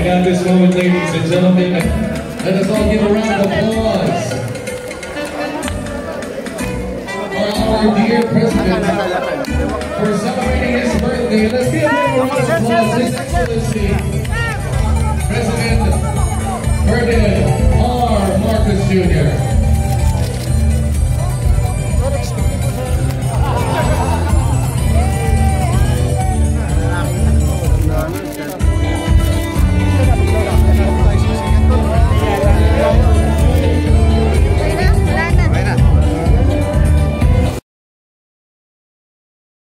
And at this moment, ladies and gentlemen, let us all give a round of applause for our dear president for celebrating his birthday. Let's give him a round of applause, His Excellency, President Ferdinand R. Marcos Jr.